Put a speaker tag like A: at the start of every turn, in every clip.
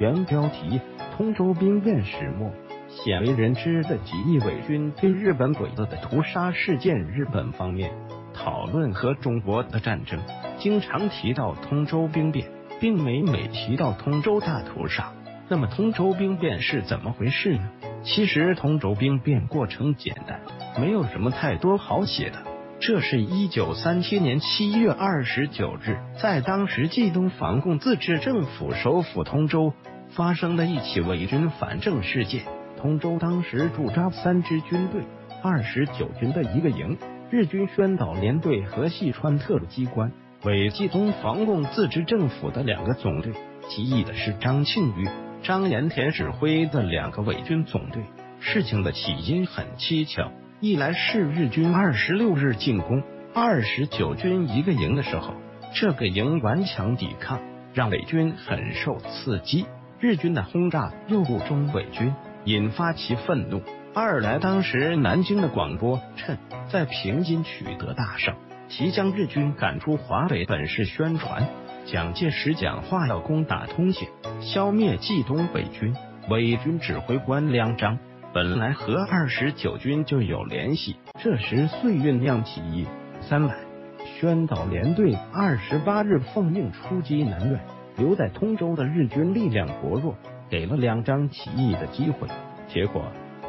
A: 原标题：通州兵变始末。鲜为人知的几亿伪军对日本鬼子的屠杀事件，日本方面讨论和中国的战争，经常提到通州兵变，并每每提到通州大屠杀。那么，通州兵变是怎么回事呢？其实，通州兵变过程简单，没有什么太多好写的。这是一九三七年七月二十九日，在当时冀东防共自治政府首府通州发生的一起伪军反正事件。通州当时驻扎三支军队，二十九军的一个营，日军宣导连队和细川特务机关，伪冀东防共自治政府的两个总队。起义的是张庆余。张延田指挥的两个伪军总队，事情的起因很蹊跷。一来是日军二十六日进攻二十九军一个营的时候，这个营顽强抵抗，让伪军很受刺激。日军的轰炸又不中伪军，引发其愤怒。二来当时南京的广播趁在平津取得大胜，即将日军赶出华北本市宣传。蒋介石讲话要攻打通县，消灭冀东北军。伪军指挥官梁章本来和二十九军就有联系，这时遂酝酿起义。三来，宣导连队二十八日奉命出击南苑，留在通州的日军力量薄弱，给了两张起义的机会。结果，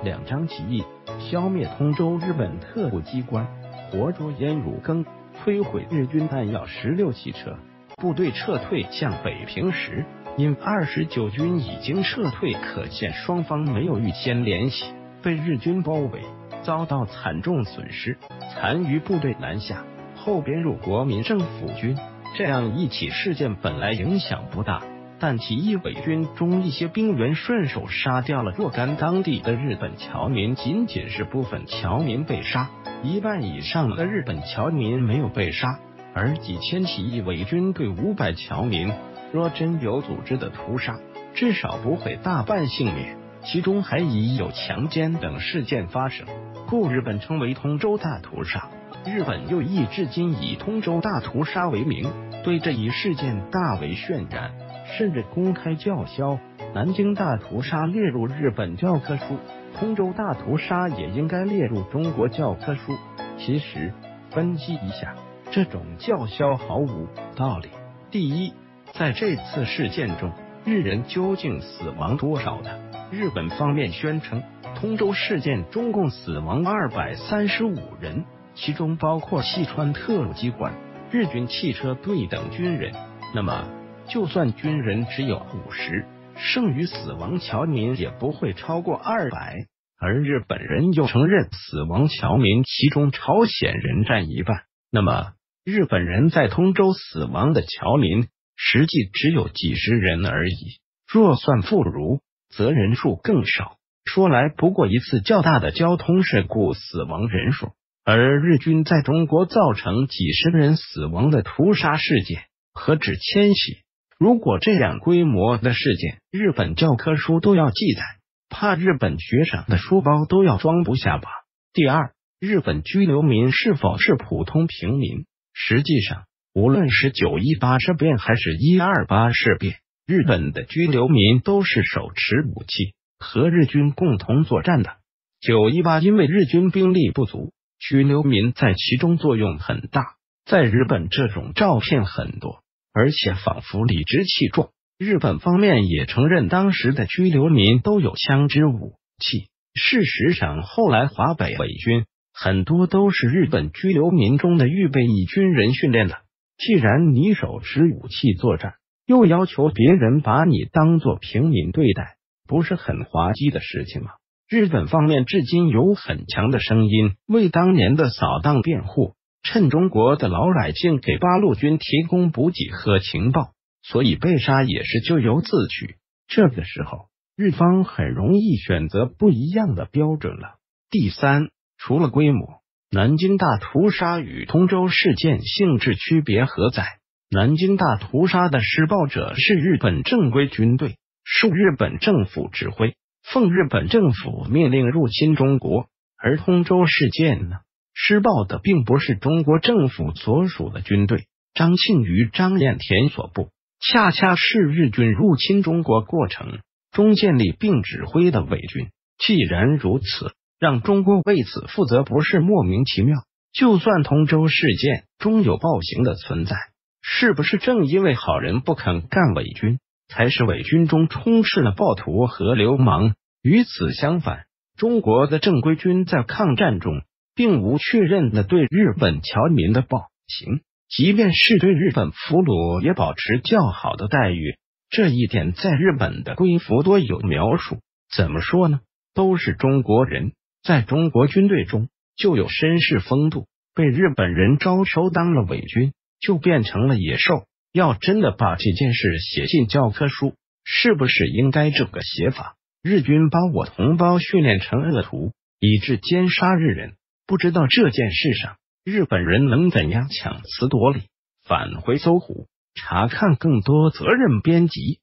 A: 两张起义消灭通州日本特务机关，活捉腌汝耕，摧毁日军弹药十六汽车。部队撤退向北平时，因二十九军已经撤退，可见双方没有预先联系，被日军包围，遭到惨重损失，残余部队南下，后编入国民政府军。这样一起事件本来影响不大，但起义伪军中一些兵员顺手杀掉了若干当地的日本侨民，仅仅是部分侨民被杀，一半以上的日本侨民没有被杀。而几千起义伪军对五百侨民，若真有组织的屠杀，至少不会大半幸免，其中还已有强奸等事件发生，故日本称为通州大屠杀。日本又以至今以通州大屠杀为名，对这一事件大为渲染，甚至公开叫嚣：南京大屠杀列入日本教科书，通州大屠杀也应该列入中国教科书。其实分析一下。这种叫嚣毫无道理。第一，在这次事件中，日人究竟死亡多少呢？日本方面宣称，通州事件中共死亡二百三十五人，其中包括细川特务机关、日军汽车队等军人。那么，就算军人只有五十，剩余死亡侨民也不会超过二百。而日本人又承认死亡侨民其中朝鲜人占一半。那么，日本人在通州死亡的侨民，实际只有几十人而已。若算妇孺，则人数更少。说来不过一次较大的交通事故死亡人数，而日军在中国造成几十人死亡的屠杀事件，何止千起？如果这样规模的事件，日本教科书都要记载，怕日本学生的书包都要装不下吧？第二，日本拘留民是否是普通平民？实际上，无论是九一八事变还是一二八事变，日本的居留民都是手持武器和日军共同作战的。九一八因为日军兵力不足，居留民在其中作用很大。在日本，这种照片很多，而且仿佛理直气壮。日本方面也承认，当时的居留民都有枪支武器。事实上，后来华北伪军。很多都是日本拘留民中的预备役军人训练的。既然你手持武器作战，又要求别人把你当做平民对待，不是很滑稽的事情吗？日本方面至今有很强的声音为当年的扫荡辩护，趁中国的老百姓给八路军提供补给和情报，所以被杀也是咎由自取。这个时候，日方很容易选择不一样的标准了。第三。除了规模，南京大屠杀与通州事件性质区别何在？南京大屠杀的施暴者是日本正规军队，受日本政府指挥，奉日本政府命令入侵中国；而通州事件呢，施暴的并不是中国政府所属的军队，张庆余、张彦田所部，恰恰是日军入侵中国过程中建立并指挥的伪军。既然如此，让中国为此负责不是莫名其妙？就算通州事件中有暴行的存在，是不是正因为好人不肯干伪军，才是伪军中充斥了暴徒和流氓？与此相反，中国的正规军在抗战中并无确认的对日本侨民的暴行，即便是对日本俘虏也保持较好的待遇。这一点在日本的归服多有描述。怎么说呢？都是中国人，在中国军队中。就有绅士风度，被日本人招收当了伪军，就变成了野兽。要真的把这件事写进教科书，是不是应该这个写法？日军把我同胞训练成恶徒，以致奸杀日人。不知道这件事上，日本人能怎样强词夺理？返回搜狐查看更多责任编辑。